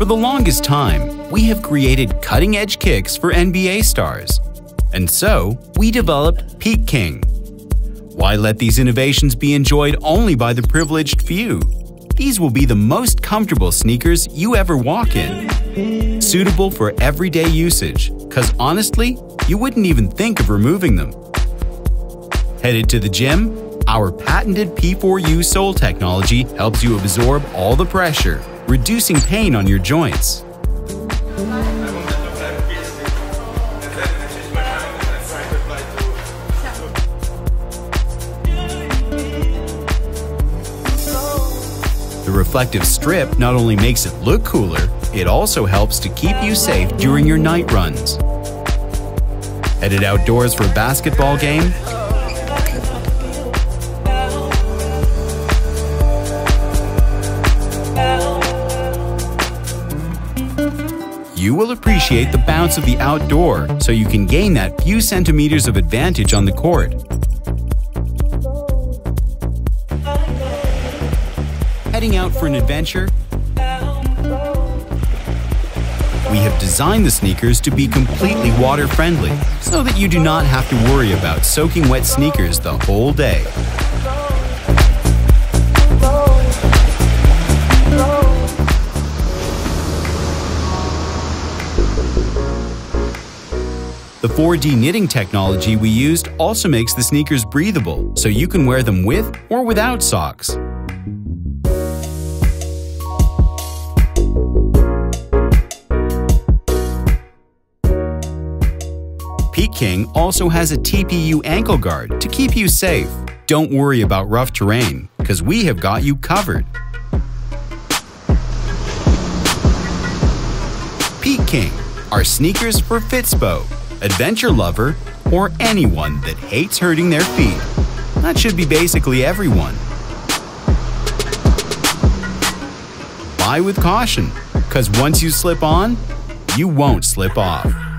For the longest time, we have created cutting edge kicks for NBA stars. And so, we developed Peak King. Why let these innovations be enjoyed only by the privileged few? These will be the most comfortable sneakers you ever walk in. Suitable for everyday usage, cause honestly, you wouldn't even think of removing them. Headed to the gym? Our patented P4U sole technology helps you absorb all the pressure reducing pain on your joints. The reflective strip not only makes it look cooler, it also helps to keep you safe during your night runs. Headed outdoors for a basketball game? You will appreciate the bounce of the outdoor so you can gain that few centimeters of advantage on the court. Heading out for an adventure? We have designed the sneakers to be completely water friendly so that you do not have to worry about soaking wet sneakers the whole day. The 4D knitting technology we used also makes the sneakers breathable, so you can wear them with or without socks. Peak King also has a TPU ankle guard to keep you safe. Don't worry about rough terrain, because we have got you covered. Peak King, our sneakers for Fitspo adventure lover, or anyone that hates hurting their feet. That should be basically everyone. Buy with caution, because once you slip on, you won't slip off.